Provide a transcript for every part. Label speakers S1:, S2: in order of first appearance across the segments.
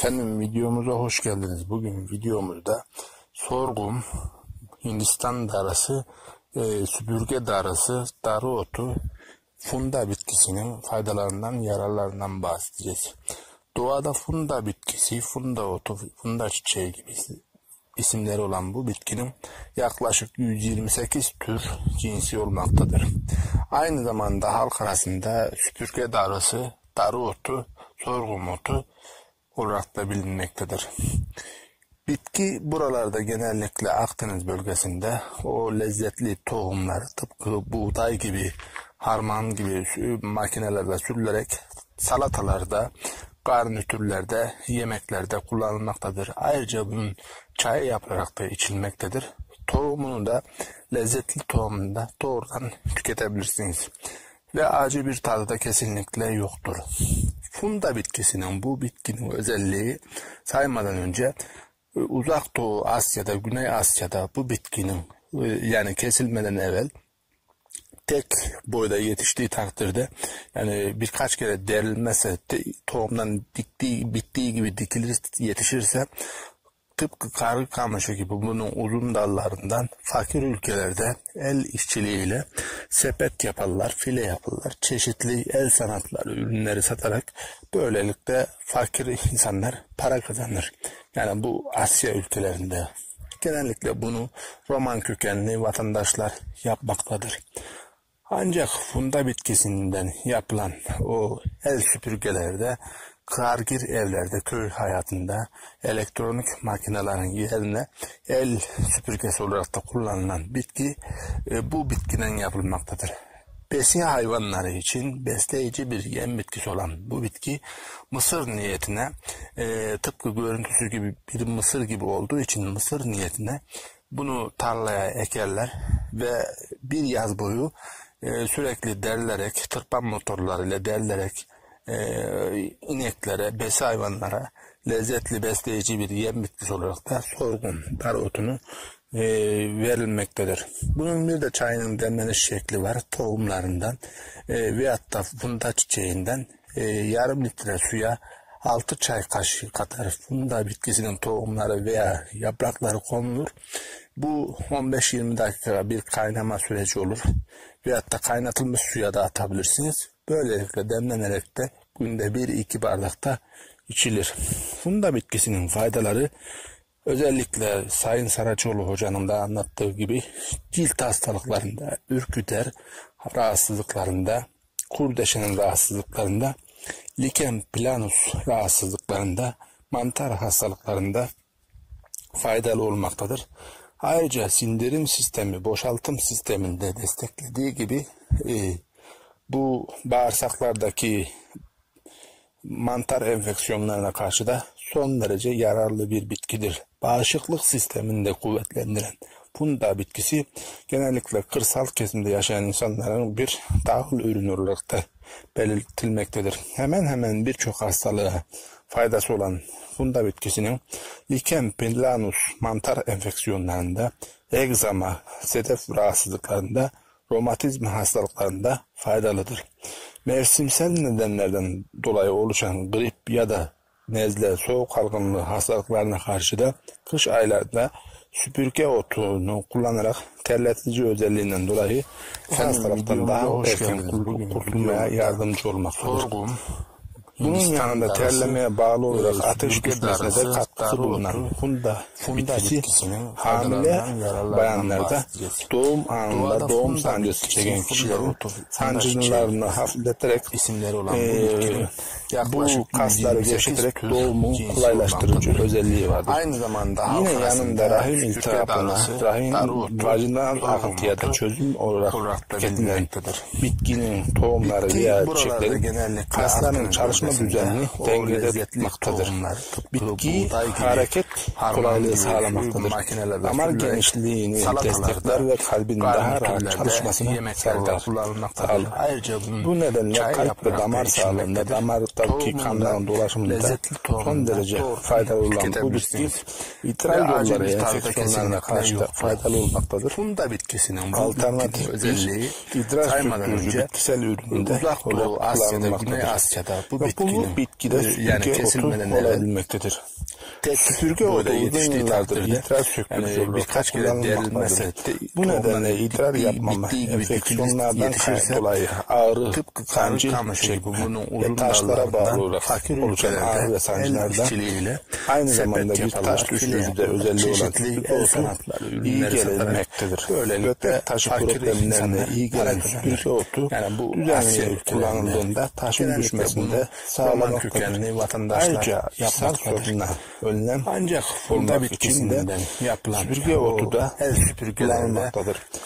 S1: Efendim videomuza hoş geldiniz. Bugün videomuzda sorghum, Hindistan darası, e, süpürge darası, darı otu, funda bitkisinin faydalarından, yararlarından bahsedeceğiz. Doğada funda bitkisi, funda otu, funda çiçeği gibi isimleri olan bu bitkinin yaklaşık 128 tür cinsi olmaktadır. Aynı zamanda halk arasında süpürge darısı, darı otu, sorghum otu, olarak da bilinmektedir. Bitki buralarda genellikle Akdeniz bölgesinde o lezzetli tohumlar tıpkı buğday gibi, harman gibi makinelerde sürülerek salatalarda, garnitürlerde, yemeklerde kullanılmaktadır. Ayrıca bunun çay yapılarak da içilmektedir. Tohumunu da lezzetli tohumunu da doğrudan tüketebilirsiniz. Ve acı bir tadı da kesinlikle yoktur. Funda bitkisinin bu bitkinin özelliği saymadan önce e, uzak doğu Asya'da, Güney Asya'da bu bitkinin e, yani kesilmeden evvel tek boyda yetiştiği takdirde yani birkaç kere derilmese tohumdan diktiği bittiği gibi dikilir yetişirse tıpkı karı kamışı gibi bunun uzun dallarından fakir ülkelerde el işçiliğiyle sepet yaparlar, file yaparlar. Çeşitli el sanatları ürünleri satarak böylelikle fakir insanlar para kazanır. Yani bu Asya ülkelerinde genellikle bunu Roman kökenli vatandaşlar yapmaktadır. Ancak funda bitkisinden yapılan o el süpürgelerde Kargir evlerde köy hayatında elektronik makinelerin yerine el süpürgesi olarak da kullanılan bitki e, bu bitkiden yapılmaktadır. Besin hayvanları için besleyici bir yem bitkisi olan bu bitki mısır niyetine e, tıpkı görüntüsü gibi bir mısır gibi olduğu için mısır niyetine bunu tarlaya ekerler ve bir yaz boyu e, sürekli derilerek tırpan motorlarıyla derilerek e, ineklere, besi hayvanlara lezzetli besleyici bir yem bitkisi olarak da sorgun otunun e, verilmektedir. Bunun bir de çayının demleniş şekli var. Tohumlarından e, veyahut da funda çiçeğinden e, yarım litre suya 6 çay kaşığı kadar funda bitkisinin tohumları veya yaprakları konulur. Bu 15-20 dakika bir kaynama süreci olur. Veyahut da kaynatılmış suya da atabilirsiniz. Böylelikle demlenerek de günde bir iki bardakta içilir. Funda bitkisinin faydaları özellikle Sayın Saraçoğlu hocanın da anlattığı gibi cilt hastalıklarında, ürküter rahatsızlıklarında, kurdeşenin rahatsızlıklarında, liken planus rahatsızlıklarında, mantar hastalıklarında faydalı olmaktadır. Ayrıca sindirim sistemi, boşaltım sisteminde desteklediği gibi e, bu bağırsaklardaki mantar enfeksiyonlarına karşı da son derece yararlı bir bitkidir. Bağışıklık sistemini de kuvvetlendiren funda bitkisi genellikle kırsal kesimde yaşayan insanların bir tahıl ürünü olarak da belirtilmektedir. Hemen hemen birçok hastalığa faydası olan funda bitkisinin lichen planus mantar enfeksiyonlarında, egzama, sedef rahatsızlıklarında, romatizm hastalıklarında faydalıdır. Mevsimsel nedenlerden dolayı oluşan grip ya da nezle, soğuk algınlığı hastalıklarına karşı da kış aylarında süpürge otunu kullanarak terletici özelliğinden dolayı hastalıktan daha erken kurtulmaya yardımcı olmaktadır. Sorgun, bunun yanında terlemeye bağlı olarak ateş düşmesine de katkısı bulunan funda, funda bitkisinin hamile bayanlarda doğum anında doğum sancısı çeken kişilerin sancılarını hafifleterek isimleri olan bu, bu kasları gevşeterek doğumu kolaylaştırıcı özelliği vardır. Aynı zamanda yine yanında rahim iltihapına, rahim vajinal akıntıya da çözüm olarak tüketilen bitkinin tohumları veya çiçekleri kasların çalışma düzenini dengede tutmaktadır. Bitki hareket kolaylığı sağlamaktadır. Damar genişliğini destekler ve kalbin daha rahat çalışmasını sağlar. Bu nedenle kalp ve damar sağlığında damardaki kanların dolaşımında son derece faydalı olan bu bitki idrar yolları enfeksiyonlarına karşı da faydalı olmaktadır. Funda bitkisinin alternatif özelliği idrar söktürücü bitkisel ürününde
S2: Uzak Doğu Asya'da, Güney Asya'da bu bitki bitkide
S1: e,
S2: süpürge
S1: yani
S2: otu
S1: kesilmeden evvel
S2: olabilmektedir.
S1: tek
S2: Süpürge otu uzun yıllardır idrar sökülücü
S1: yani birkaç kere derilmese
S2: Bu nedenle idrar yapmama, enfeksiyonlardan dolayı ağrı,
S1: tıpkı
S2: sancı
S1: gibi bunun
S2: ve taşlara bağlı olarak
S1: fakir
S2: oluşan ağrı ve sancılardan aynı zamanda bir taş düşürücü de özelliği olan süpürge otu iyi gelinmektedir. Göbek taşı problemlerine iyi gelen süpürge otu
S1: Yani
S2: düzenli kullanıldığında taşın düşmesinde
S1: Roman kökenli vatandaşlar
S2: Ayrıca
S1: yapmaktadır.
S2: sorununa önlem
S1: Ancak funda
S2: olmak için de
S1: bitkisinden yapılan
S2: süpürge otu da
S1: el süpürgelerinde.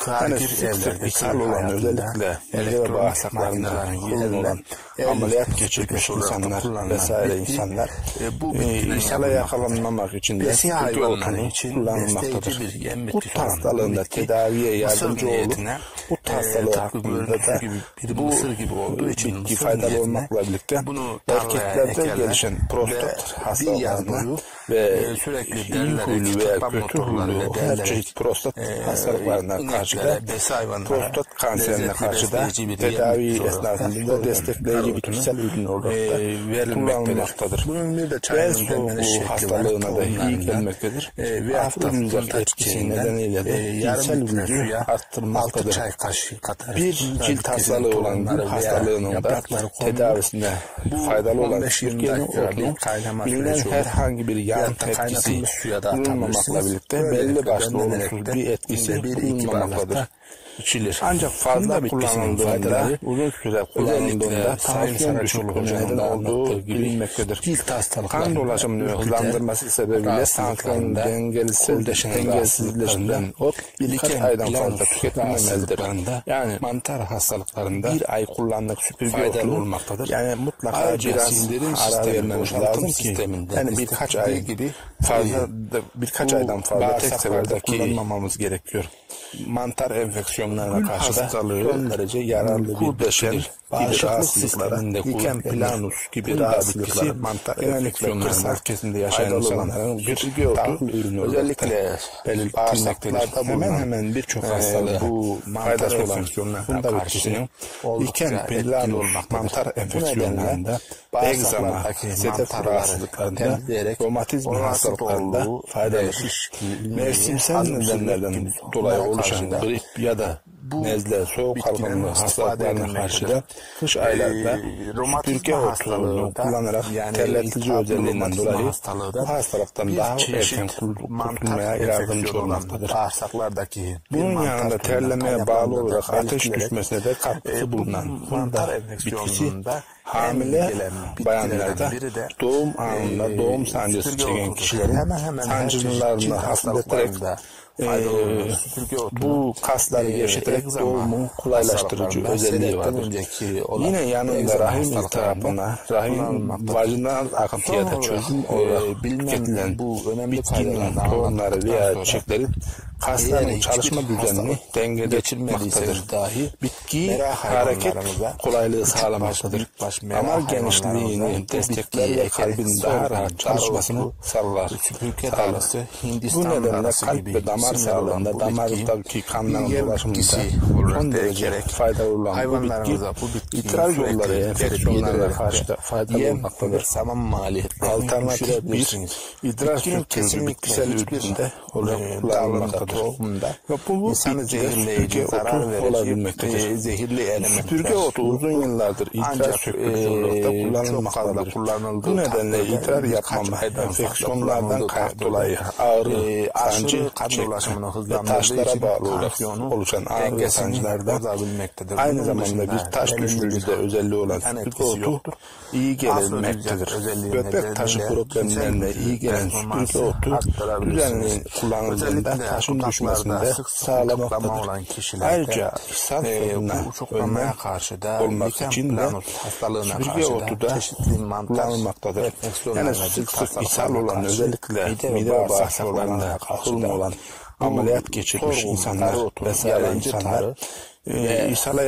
S2: Yani sık sık
S1: köy
S2: olan özellikle mide ve bağırsaklarında kullanılan ameliyat geçirmiş insanlar vesaire insanlar
S1: e, bu
S2: e,
S1: yapılmaktadır.
S2: yakalanmamak için de süpürge otunu
S1: için
S2: kullanılmaktadır.
S1: bu
S2: hastalığında tedaviye yardımcı olup
S1: niyetine,
S2: bu
S1: e,
S2: hastalığı hakkında da bu
S1: mısır gibi olduğu için
S2: bitki faydalı olmakla birlikte
S1: bunu
S2: erkeklerde gelişen prostat hastalıklarına ve
S1: e, sürekli
S2: iyi huylu veya kötü huylu her çeşit prostat
S1: e,
S2: hastalıklarına karşı da prostat kanserine karşı da tedavi esnasında
S1: da
S2: da destekleyici bitkisel ürün olarak da
S1: e,
S2: kullanılmaktadır.
S1: Bunun bir de
S2: Bel
S1: var.
S2: hastalığına da iyi gelmektedir.
S1: E, ve funda
S2: etkisi nedeniyle de
S1: e,
S2: cinsel gücü
S1: suya
S2: arttırmaktadır.
S1: 6 çay kaşığı kadar
S2: Bir cilt hastalığı olan
S1: veya
S2: hastalığının da
S1: Bu
S2: faydalı olan
S1: 15-20
S2: Türkiye'nin
S1: dakika
S2: otu bilinen herhangi bir etkisi
S1: kaynatılmış suya da
S2: bulunmamakla birlikte belli başlı olumsuz bir etkisi
S1: günde bir iki
S2: bulunmamaktadır.
S1: İçilir.
S2: Ancak fazla kullanıldığında, uzun süre kullanıldığında tansiyon
S1: da
S2: olduğu bilinmektedir.
S1: cilt hastalıklarında,
S2: Kan dolaşımını
S1: ürküte,
S2: hızlandırması sebebiyle tansiyon
S1: rahatsızlıklarında,
S2: dengesiz,
S1: kurdeşen
S2: dengesizleştirilen ot birkaç aydan fazla tüketilmemelidir. Yani
S1: mantar hastalıklarında
S2: bir ay kullandık süpürge
S1: faydalı olmaktadır.
S2: Yani mutlaka
S1: Ayrıca
S2: biraz
S1: sindirim
S2: ara vermemiz lazım ki
S1: sisteminde
S2: yani birkaç ay
S1: gibi
S2: fazla birkaç aydan fazla tek seferde kullanmamamız gerekiyor.
S1: Mantar enfeksiyonlarına karşı da son derece yararlı bir
S2: gibi
S1: Bağışıklık
S2: rahatsızlıklara, liken planus gibi rahatsızlıklara, mantar
S1: kırsal kesimde yaşayan
S2: faydalı
S1: insanların
S2: bir
S1: tahıl ürünü olarak
S2: özellikle
S1: bağırsaklarda
S2: Hemen
S1: bulunan,
S2: hemen birçok
S1: e,
S2: hastalığa
S1: bu mantar enfeksiyonlarına karşı
S2: liken planus mantar enfeksiyonlarında egzama, sedef rahatsızlıklarında, romatizma hastalıklarında
S1: şişkinliği,
S2: Mevsimsel nedenlerden dolayı oluşan grip ya da
S1: bu
S2: nezle, soğuk algınlığı hastalıklarına karşı da kış
S1: Ee, romatizma
S2: süpürge
S1: da,
S2: kullanarak
S1: yani
S2: terletici özelliğinden dolayı bu hastalıktan daha erken kurtulmaya yardımcı olmaktadır. Bunun yanında terlemeye bağlı olarak ateş düşmesine de katkısı
S1: e, bu
S2: bulunan funda bitkisi hamile bayanlarda doğum anında
S1: e,
S2: doğum sancısı çeken kişilerin sancılarını hafifleterek e,
S1: otu,
S2: bu kasları gevşeterek doğumu kolaylaştırıcı özelliği vardır. Yine yanında rahim iltihabına, rahim vajinal akıntıya da çözüm olarak tüketilen
S1: bu önemli
S2: bitkinin tohumları veya
S1: Eğer
S2: kasların çalışma düzenini dengede tutmaktadır.
S1: dahi
S2: Bitki hareket kolaylığı sağlamaktadır.
S1: hayvanlarınıza
S2: genişliğini destekler ve kalbin daha rahat çalışmasını sağlar. Bu nedenle kalp ve damar
S1: olan
S2: sağlığında dolaşımında
S1: bitkisi olarak
S2: son derece faydalı olan bu bitki
S1: sürekli
S2: yolları
S1: yedirerek
S2: karşı da faydalı olmaktadır.
S1: saman maliyetlerini
S2: Alternatif bir idrar
S1: kesinlikle
S2: bitkisel üründe kullanılmaktadır.
S1: tohumda
S2: Ve bu,
S1: insanı zehirleyici, zarar verici, zehirli elementler.
S2: Süpürge otu uzun yıllardır idrar
S1: e, fazla
S2: kullanılmaktadır. Bu nedenle idrar yapmama, enfeksiyonlardan dolayı ağrı,
S1: e,
S2: sancı,
S1: aşırı
S2: ve
S1: hızlandırdığı için tansiyonu
S2: oluşan ağrı ve
S1: dengesini
S2: sancılardan
S1: bozabilmektedir.
S2: aynı zamanda bir taş
S1: önemli
S2: düşürücü
S1: bir
S2: de özelliği olan
S1: etkisi
S2: otu iyi gelinmektedir. Göbek taşı problemlerine iyi gelen süpürge otu düzenli kullanıldığında taşın düşmesinde sağlamaktadır. Ayrıca ishal
S1: e,
S2: sorununa
S1: uçuklamaya
S2: önlem
S1: karşı da
S2: olmak için de süpürge otu
S1: da
S2: kullanılmaktadır. Yani sık sık ishal olan özellikle
S1: mide
S2: bağırsaklarında
S1: da
S2: olan
S1: ameliyat geçirmiş insanlar vesaire insanlar e,
S2: ve
S1: ishale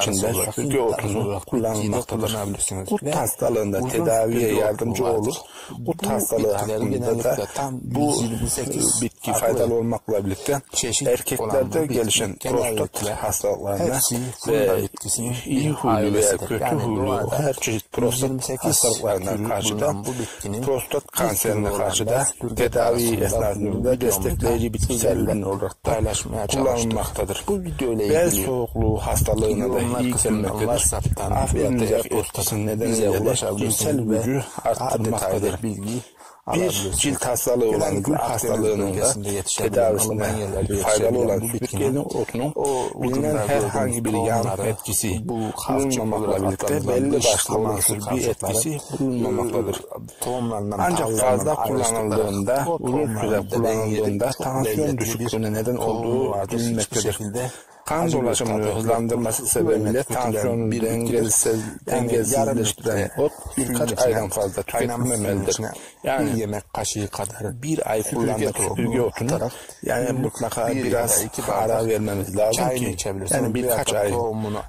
S1: için de süpürge otunu
S2: kullanabilirsiniz.
S1: Kurt hastalığında tedaviye yardımcı olur. Kurt
S2: Bu
S1: hastalığı hakkında da bu
S2: 128
S1: bitki faydalı olmakla birlikte erkeklerde gelişen prostat hastalıklarına ve iyi huylu veya kötü huylu her çeşit prostat
S2: 128
S1: hastalıklarına karşı da prostat kanserine karşı da tedavi esnasında destekleyici bitkiseller
S2: sizlerle
S1: olarak da kullanılmaktadır.
S2: Bu video ilgili
S1: soğukluğu hastalığına da iyi gelmektedir. Etkisi
S2: postadan
S1: nedeniyle de cinsel gücü arttırmaktadır.
S2: bilgi
S1: Bir cilt hastalığı olan gül hastalığının da
S2: yerlerde
S1: faydalı olan süpürgenin otunun bilinen herhangi bir yan etkisi bulunmamakla birlikte belli başlı olumsuz bir etkisi bulunmamaktadır.
S2: tohumlarından
S1: Ancak fazla kullanıldığında, uzun süre kullanıldığında tansiyon düşüklüğüne neden olduğu bilinmektedir. Kan dolaşımını hızlandırması sebebiyle
S2: kötülen
S1: tansiyonu
S2: bir
S1: dengesizleştiren
S2: yarım
S1: ot birkaç aydan fazla tüketilmemelidir. Yani
S2: bir yemek kaşığı kadar
S1: bir ay kullandık süpürge otunu yani mutlaka biraz ara vermemiz lazım. ki yani birkaç ay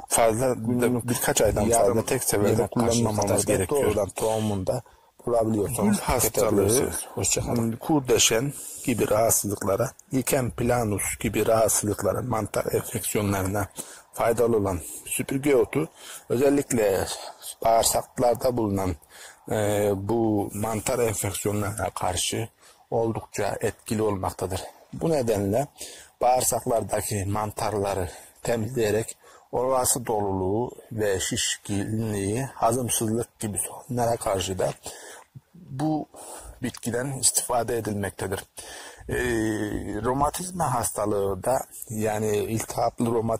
S1: fazla birkaç aydan fazla tek seferde kullanmamamız gerekiyor.
S2: Doğrudan tohumunda bulabiliyorsanız
S1: Gül hastalığı.
S2: Hoşçakalın.
S1: kurdeşen gibi rahatsızlıklara, lichen planus gibi rahatsızlıklara, mantar enfeksiyonlarına faydalı olan süpürge otu özellikle bağırsaklarda bulunan e, bu mantar enfeksiyonlarına karşı oldukça etkili olmaktadır. Bu nedenle bağırsaklardaki mantarları temizleyerek olası doluluğu ve şişkinliği, hazımsızlık gibi sorunlara karşı da bu bitkiden istifade edilmektedir. Ee, romatizma hastalığı da yani iltihaplı romatizma